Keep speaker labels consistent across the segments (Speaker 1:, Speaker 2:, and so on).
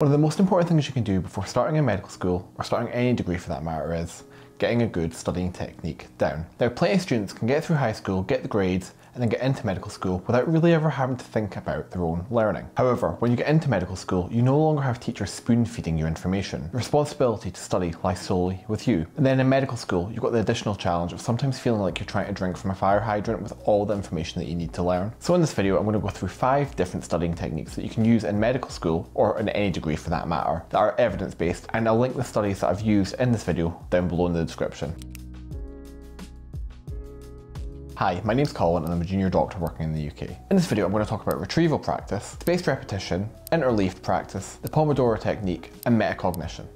Speaker 1: One of the most important things you can do before starting in medical school, or starting any degree for that matter, is getting a good studying technique down. Now, plenty of students can get through high school, get the grades, and then get into medical school without really ever having to think about their own learning. However, when you get into medical school, you no longer have teachers spoon feeding you information. The responsibility to study lies solely with you. And then in medical school, you've got the additional challenge of sometimes feeling like you're trying to drink from a fire hydrant with all the information that you need to learn. So in this video, I'm going to go through five different studying techniques that you can use in medical school, or in any degree for that matter, that are evidence-based, and I'll link the studies that I've used in this video down below in the description. Hi, my name's Colin and I'm a junior doctor working in the UK. In this video I'm going to talk about retrieval practice, spaced repetition, interleaved practice, the Pomodoro technique and metacognition.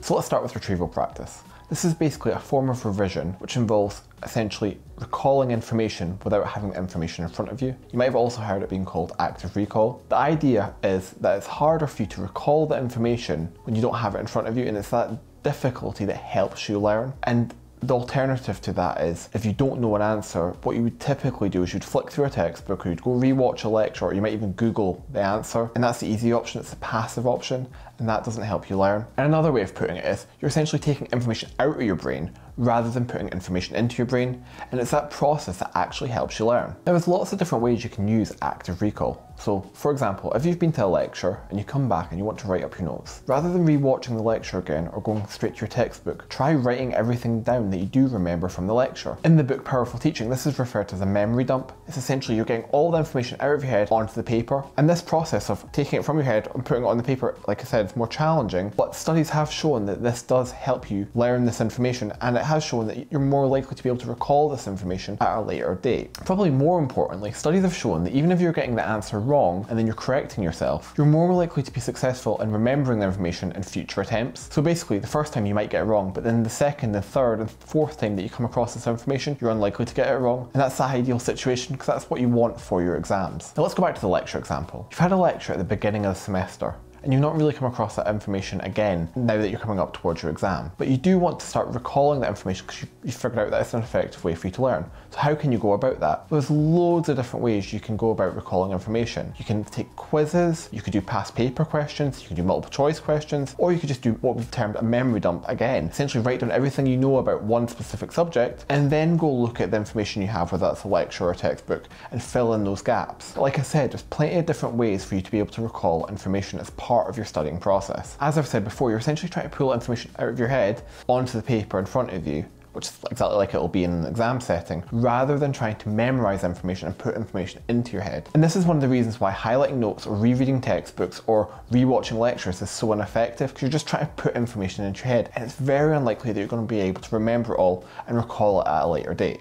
Speaker 1: So let's start with retrieval practice. This is basically a form of revision which involves essentially recalling information without having the information in front of you. You might have also heard it being called active recall. The idea is that it's harder for you to recall the information when you don't have it in front of you and it's that difficulty that helps you learn. And the alternative to that is if you don't know an answer, what you would typically do is you'd flick through a textbook or you'd go rewatch a lecture or you might even Google the answer. And that's the easy option, it's the passive option, and that doesn't help you learn. And another way of putting it is you're essentially taking information out of your brain rather than putting information into your brain, and it's that process that actually helps you learn. Now, there's lots of different ways you can use active recall. So, for example, if you've been to a lecture and you come back and you want to write up your notes, rather than rewatching the lecture again or going straight to your textbook, try writing everything down that you do remember from the lecture. In the book Powerful Teaching, this is referred to as a memory dump. It's essentially you're getting all the information out of your head onto the paper, and this process of taking it from your head and putting it on the paper, like I said, more challenging, but studies have shown that this does help you learn this information, and it has shown that you're more likely to be able to recall this information at a later date. Probably more importantly, studies have shown that even if you're getting the answer wrong and then you're correcting yourself, you're more likely to be successful in remembering the information in future attempts. So basically, the first time you might get it wrong, but then the second, the third, and fourth time that you come across this information, you're unlikely to get it wrong. And that's the ideal situation because that's what you want for your exams. Now let's go back to the lecture example. You've had a lecture at the beginning of the semester and you've not really come across that information again now that you're coming up towards your exam. But you do want to start recalling that information because you, have figured out that it's an effective way for you to learn. So how can you go about that? There's loads of different ways you can go about recalling information. You can take quizzes, you could do past paper questions, you can do multiple choice questions, or you could just do what we've termed a memory dump again. Essentially write down everything you know about one specific subject and then go look at the information you have, whether that's a lecture or a textbook, and fill in those gaps. Like I said, there's plenty of different ways for you to be able to recall information as part part of your studying process. As I've said before, you're essentially trying to pull information out of your head onto the paper in front of you which is exactly like it'll be in an exam setting, rather than trying to memorize information and put information into your head. And this is one of the reasons why highlighting notes or rereading textbooks or rewatching lectures is so ineffective, because you're just trying to put information into your head, and it's very unlikely that you're going to be able to remember it all and recall it at a later date.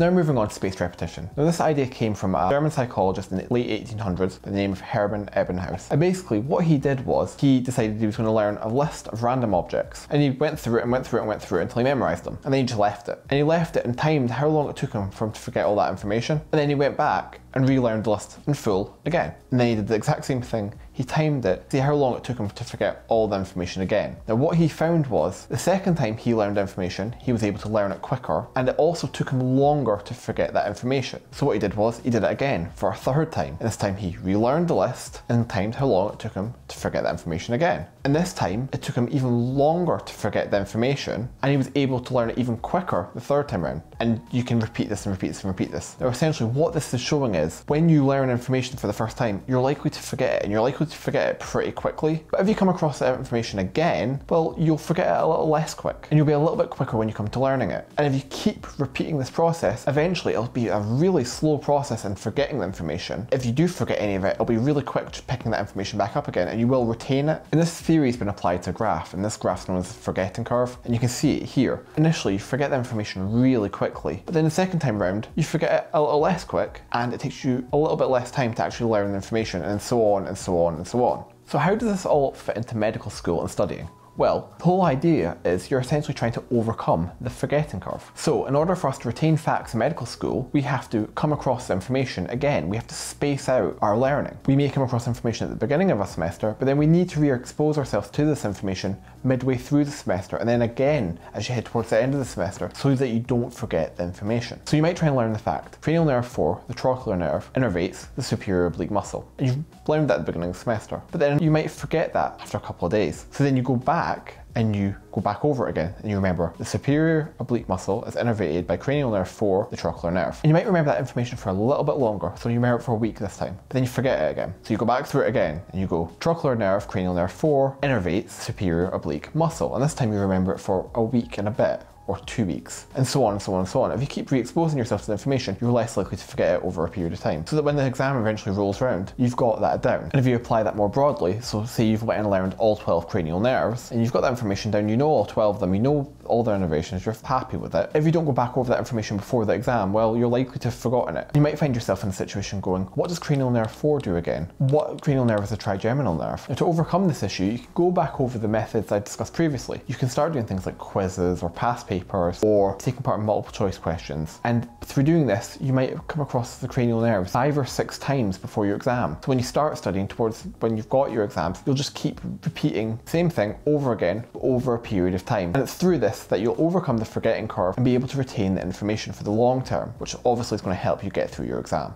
Speaker 1: Now moving on to spaced repetition. Now this idea came from a German psychologist in the late 1800s by the name of Hermann Ebbinghaus. And basically what he did was he decided he was going to learn a list of random objects and he went through it and went through it and went through it until he memorized them. And then he just left it. And he left it and timed how long it took him for him to forget all that information. And then he went back and relearned the list in full again. And then he did the exact same thing he timed it see how long it took him to forget all the information again. Now what he found was the second time he learned information, he was able to learn it quicker and it also took him longer to forget that information. So what he did was he did it again for a third time and this time he relearned the list and timed how long it took him to forget that information again. And this time it took him even longer to forget the information and he was able to learn it even quicker the third time around. And you can repeat this and repeat this and repeat this. Now essentially what this is showing is when you learn information for the first time, you're likely to forget it and you're likely to forget it pretty quickly. But if you come across that information again, well, you'll forget it a little less quick and you'll be a little bit quicker when you come to learning it. And if you keep repeating this process, eventually it'll be a really slow process in forgetting the information. If you do forget any of it, it'll be really quick just picking that information back up again and you will retain it. And this theory has been applied to a graph and this graph is known as the forgetting curve. And you can see it here. Initially, you forget the information really quickly, but then the second time round, you forget it a little less quick and it takes you a little bit less time to actually learn the information and so on and so on and so on. So how does this all fit into medical school and studying? Well, the whole idea is you're essentially trying to overcome the forgetting curve. So in order for us to retain facts in medical school, we have to come across information again. We have to space out our learning. We may come across information at the beginning of a semester, but then we need to re-expose ourselves to this information midway through the semester and then again as you head towards the end of the semester so that you don't forget the information. So you might try and learn the fact cranial nerve 4, the trochlear nerve, innervates the superior oblique muscle. And you've learned that at the beginning of the semester. But then you might forget that after a couple of days. So then you go back and you go back over it again and you remember the superior oblique muscle is innervated by cranial nerve 4, the trochlear nerve. And you might remember that information for a little bit longer, so you remember it for a week this time, but then you forget it again. So you go back through it again and you go trochlear nerve, cranial nerve 4, innervates superior oblique muscle. And this time you remember it for a week and a bit or two weeks, and so on and so on and so on. If you keep re-exposing yourself to the information, you're less likely to forget it over a period of time. So that when the exam eventually rolls around, you've got that down. And if you apply that more broadly, so say you've went and learned all 12 cranial nerves, and you've got that information down, you know all 12 of them, you know all their innervations, you're happy with it. If you don't go back over that information before the exam, well, you're likely to have forgotten it. You might find yourself in a situation going, what does cranial nerve 4 do again? What cranial nerve is a trigeminal nerve? Now, to overcome this issue, you can go back over the methods I discussed previously. You can start doing things like quizzes or past papers or taking part in multiple choice questions. And through doing this, you might come across the cranial nerves five or six times before your exam. So when you start studying towards when you've got your exams, you'll just keep repeating the same thing over again over a period of time. And it's through this that you'll overcome the forgetting curve and be able to retain the information for the long term, which obviously is going to help you get through your exam.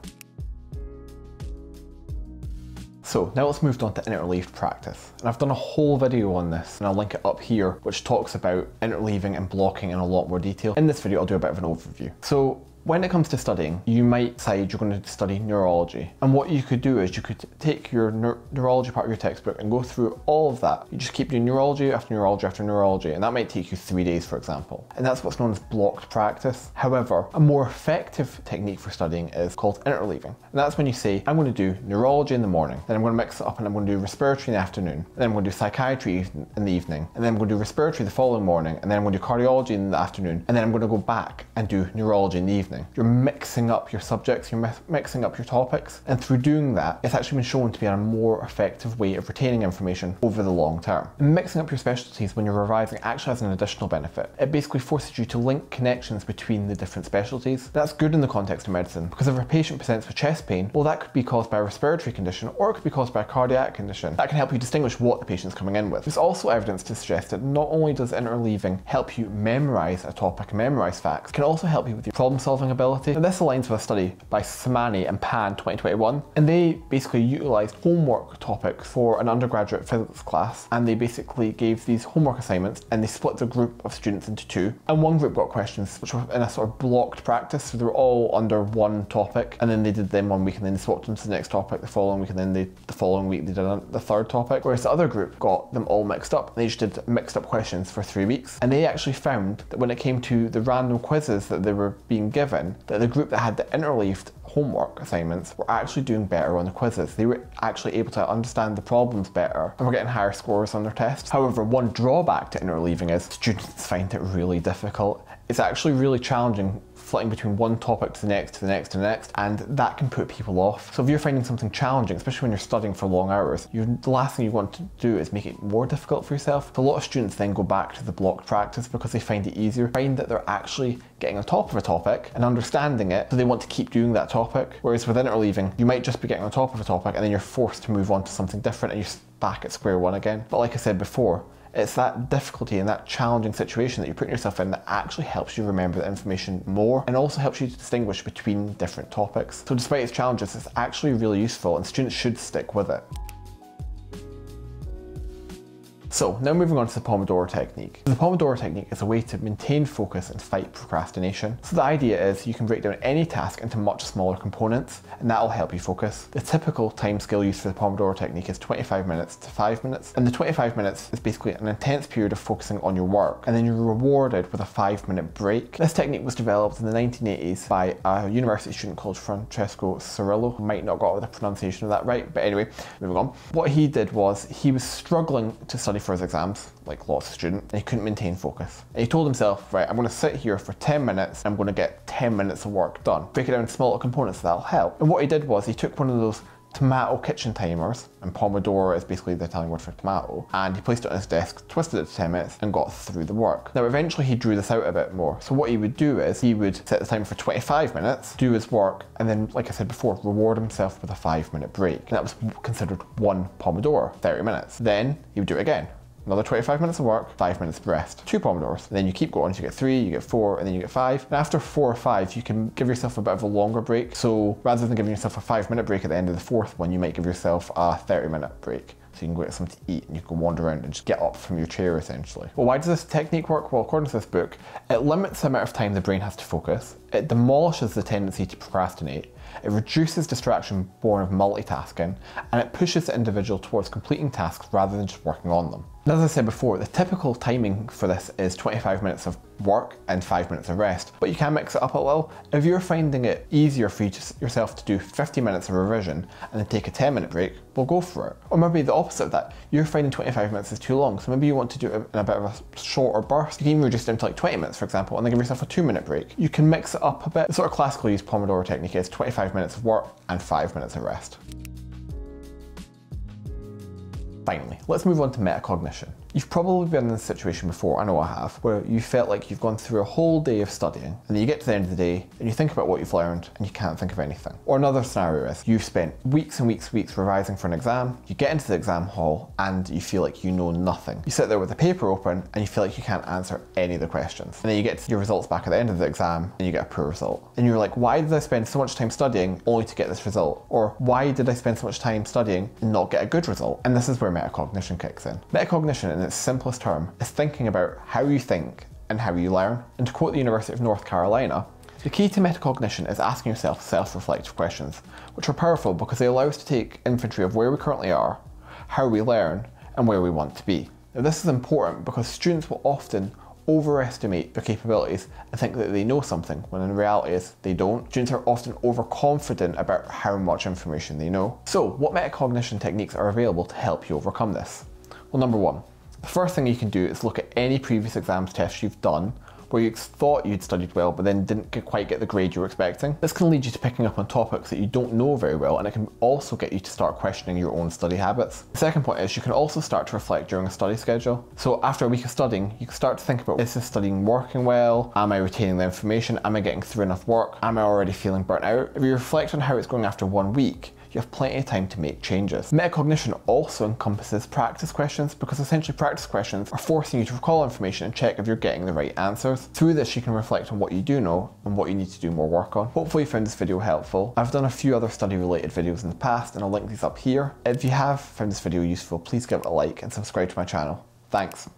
Speaker 1: So now let's move on to interleaved practice. And I've done a whole video on this and I'll link it up here which talks about interleaving and blocking in a lot more detail. In this video I'll do a bit of an overview. So when it comes to studying, you might decide you're going to study neurology. And what you could do is you could take your neurology part of your textbook and go through all of that. You just keep doing neurology after neurology after neurology, and that might take you three days, for example. And that's what's known as blocked practice. However, a more effective technique for studying is called interleaving. And that's when you say, I'm going to do neurology in the morning, then I'm going to mix it up and I'm going to do respiratory in the afternoon, then I'm going to do psychiatry in the evening, and then I'm going to do respiratory the following morning, and then I'm going to do cardiology in the afternoon, and then I'm going to go back and do neurology in the evening You're mixing up your subjects, you're mixing up your topics, and through doing that, it's actually been shown to be a more effective way of retaining information over the long term. And mixing up your specialties when you're revising actually has an additional benefit. It basically forces you to link connections between the different specialties. That's good in the context of medicine, because if a patient presents with chest pain, well, that could be caused by a respiratory condition or it could be caused by a cardiac condition. That can help you distinguish what the patient's coming in with. There's also evidence to suggest that not only does interleaving help you memorize a topic memorize facts, can also help you with your problem solving solving ability. And this aligns with a study by Samani and Pan 2021, and they basically utilised homework topics for an undergraduate physics class, and they basically gave these homework assignments, and they split the group of students into two, and one group got questions which were in a sort of blocked practice, so they were all under one topic, and then they did them one week, and then they swapped them to the next topic the following week, and then they, the following week they did the third topic, whereas the other group got them all mixed up, and they just did mixed up questions for three weeks, and they actually found that when it came to the random quizzes that they were being given, that the group that had the interleaved homework assignments were actually doing better on the quizzes. They were actually able to understand the problems better and were getting higher scores on their tests. However, one drawback to interleaving is students find it really difficult. It's actually really challenging flitting between one topic to the next, to the next, to the next, and that can put people off. So if you're finding something challenging, especially when you're studying for long hours, the last thing you want to do is make it more difficult for yourself. So a lot of students then go back to the blocked practice because they find it easier, find that they're actually getting on top of a topic and understanding it, so they want to keep doing that topic. Whereas with interleaving, you might just be getting on top of a topic and then you're forced to move on to something different and you're back at square one again. But like I said before, it's that difficulty and that challenging situation that you're putting yourself in that actually helps you remember the information more and also helps you to distinguish between different topics. So despite its challenges, it's actually really useful and students should stick with it. So now moving on to the Pomodoro technique. The Pomodoro technique is a way to maintain focus and fight procrastination. So the idea is you can break down any task into much smaller components and that'll help you focus. The typical time scale used for the Pomodoro technique is 25 minutes to 5 minutes and the 25 minutes is basically an intense period of focusing on your work and then you're rewarded with a 5 minute break. This technique was developed in the 1980s by a university student called Francesco Cirillo. Might not got the pronunciation of that right, but anyway, moving on. What he did was he was struggling to study for his exams, like lots of students, and he couldn't maintain focus. And he told himself, right, I'm going to sit here for 10 minutes, I'm going to get 10 minutes of work done. Break it down into smaller components, that'll help. And what he did was he took one of those tomato kitchen timers, and Pomodoro is basically the Italian word for tomato, and he placed it on his desk, twisted it to 10 minutes, and got through the work. Now eventually he drew this out a bit more, so what he would do is he would set the timer for 25 minutes, do his work, and then, like I said before, reward himself with a 5 minute break. And that was considered one Pomodoro, 30 minutes. Then he would do it again, another 25 minutes of work, five minutes of rest. Two Pomodors. And then you keep going, so you get three, you get four, and then you get five. And after four or five, you can give yourself a bit of a longer break. So rather than giving yourself a five minute break at the end of the fourth one, you might give yourself a 30 minute break. So you can go get something to eat and you can wander around and just get up from your chair essentially. Well, why does this technique work? Well, according to this book, it limits the amount of time the brain has to focus, it demolishes the tendency to procrastinate, it reduces distraction born of multitasking, and it pushes the individual towards completing tasks rather than just working on them. As I said before, the typical timing for this is 25 minutes of work and 5 minutes of rest, but you can mix it up a little. If you're finding it easier for you yourself to do 50 minutes of revision and then take a 10 minute break, well go for it. Or maybe the opposite of that, you're finding 25 minutes is too long, so maybe you want to do it in a bit of a shorter burst. You can even reduce it to like 20 minutes for example, and then give yourself a 2 minute break. You can mix it up a bit. The sort of classical used Pomodoro technique is 25 minutes of work and 5 minutes of rest. Finally, let's move on to metacognition. You've probably been in this situation before, I know I have, where you felt like you've gone through a whole day of studying and then you get to the end of the day and you think about what you've learned and you can't think of anything. Or another scenario is you've spent weeks and weeks and weeks revising for an exam, you get into the exam hall and you feel like you know nothing. You sit there with the paper open and you feel like you can't answer any of the questions. And then you get your results back at the end of the exam and you get a poor result. And you're like, why did I spend so much time studying only to get this result? Or why did I spend so much time studying and not get a good result? And this is where metacognition kicks in. Metacognition in its simplest term is thinking about how you think and how you learn. And to quote the University of North Carolina, the key to metacognition is asking yourself self-reflective questions, which are powerful because they allow us to take inventory of where we currently are, how we learn, and where we want to be. Now this is important because students will often overestimate their capabilities and think that they know something when in reality is they don't. Students are often overconfident about how much information they know. So what metacognition techniques are available to help you overcome this? Well number one, the first thing you can do is look at any previous exams tests you've done where you thought you'd studied well but then didn't quite get the grade you were expecting. This can lead you to picking up on topics that you don't know very well and it can also get you to start questioning your own study habits. The second point is you can also start to reflect during a study schedule. So after a week of studying, you can start to think about is this studying working well? Am I retaining the information? Am I getting through enough work? Am I already feeling burnt out? If you reflect on how it's going after one week, you have plenty of time to make changes. Metacognition also encompasses practice questions because essentially practice questions are forcing you to recall information and check if you're getting the right answers. Through this you can reflect on what you do know and what you need to do more work on. Hopefully you found this video helpful. I've done a few other study related videos in the past and I'll link these up here. If you have found this video useful please give it a like and subscribe to my channel. Thanks.